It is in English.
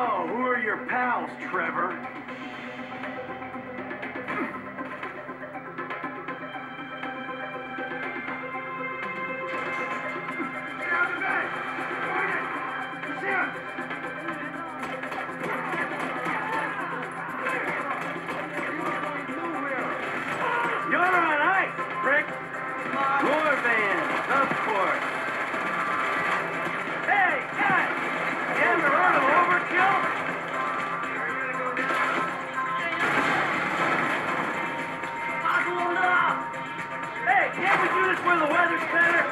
Oh, house, Trevor. You're on ice, Rick. More vans, can't we do this where the weather's better?